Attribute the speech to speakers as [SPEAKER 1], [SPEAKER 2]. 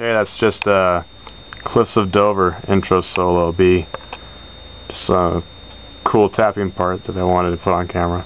[SPEAKER 1] Okay, that's just uh, Cliffs of Dover intro solo B. Just a cool tapping part that I wanted to put on camera.